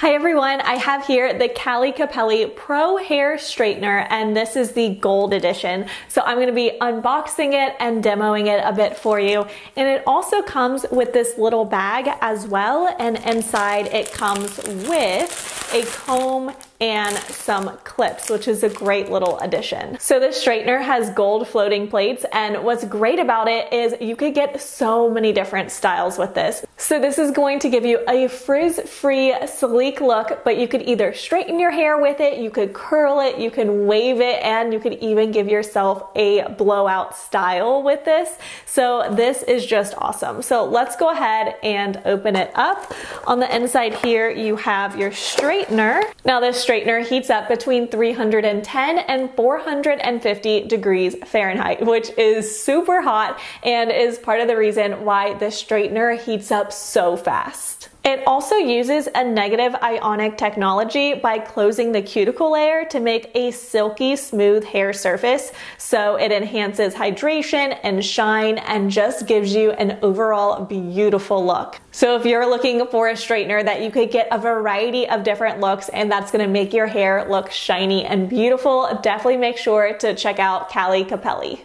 Hi everyone, I have here the Cali Capelli Pro Hair Straightener and this is the gold edition. So I'm gonna be unboxing it and demoing it a bit for you. And it also comes with this little bag as well and inside it comes with a comb and some clips, which is a great little addition. So this straightener has gold floating plates and what's great about it is you could get so many different styles with this. So this is going to give you a frizz-free, sleek look, but you could either straighten your hair with it, you could curl it, you can wave it, and you could even give yourself a blowout style with this. So this is just awesome. So let's go ahead and open it up. On the inside here, you have your straightener. Now this straightener heats up between 310 and 450 degrees Fahrenheit, which is super hot and is part of the reason why the straightener heats up so fast. It also uses a negative ionic technology by closing the cuticle layer to make a silky smooth hair surface. So it enhances hydration and shine and just gives you an overall beautiful look. So if you're looking for a straightener that you could get a variety of different looks and that's gonna make your hair look shiny and beautiful, definitely make sure to check out Cali Capelli.